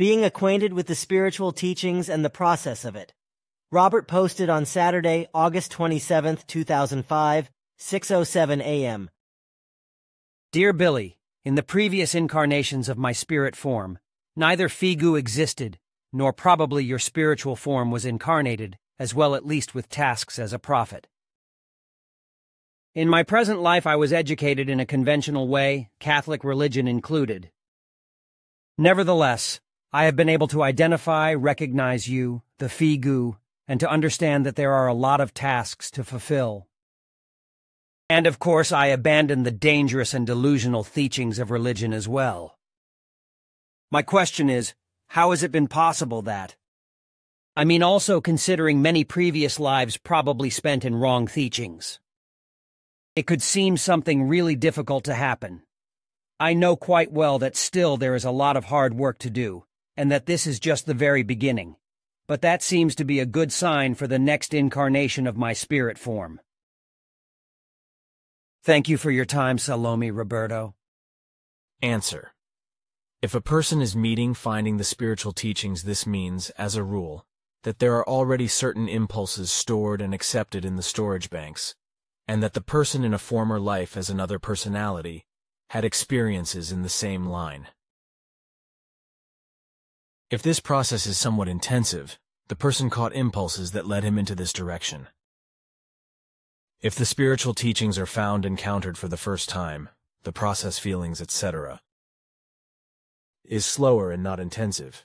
being acquainted with the spiritual teachings and the process of it. Robert posted on Saturday, August 27, 2005, 6.07 a.m. Dear Billy, in the previous incarnations of my spirit form, neither Figu existed, nor probably your spiritual form was incarnated, as well at least with tasks as a prophet. In my present life, I was educated in a conventional way, Catholic religion included. Nevertheless, I have been able to identify, recognize you, the Figu, and to understand that there are a lot of tasks to fulfill. And of course, I abandoned the dangerous and delusional teachings of religion as well. My question is, how has it been possible that? I mean also considering many previous lives probably spent in wrong teachings. It could seem something really difficult to happen. I know quite well that still there is a lot of hard work to do, and that this is just the very beginning. But that seems to be a good sign for the next incarnation of my spirit form. Thank you for your time, Salome Roberto. Answer. If a person is meeting finding the spiritual teachings, this means, as a rule, that there are already certain impulses stored and accepted in the storage banks, and that the person in a former life as another personality had experiences in the same line. If this process is somewhat intensive, the person caught impulses that led him into this direction. If the spiritual teachings are found encountered for the first time, the process feelings, etc., is slower and not intensive,